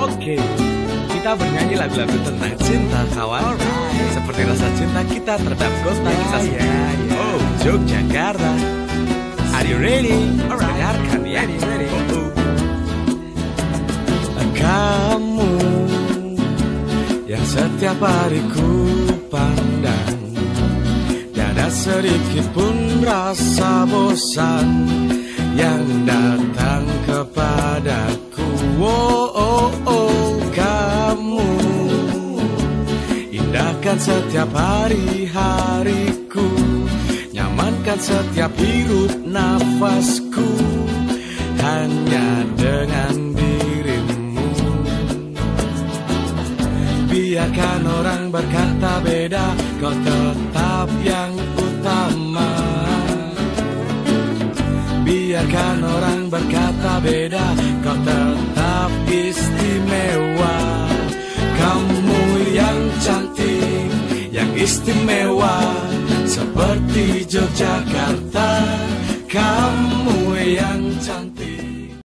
Oke, kita bernyanyi lagu-lagu tentang cinta kawan. Seperti rasa cinta kita terhadap kota kita sendiri. Oh, Yogyakarta. Are you ready? Dengarkan ya. Oh, oh. Kamu yang setiap hari ku pandang. Tiada sedikit pun rasa bosan Yang datang Indahkan setiap hari-hariku Nyamankan setiap hirup nafasku. Hanya dengan dirimu. Biarkan orang berkata beda Kau tetap yang utama. Biarkan orang berkata beda Kau tetap cantik Yang istimewa Seperti Yogyakarta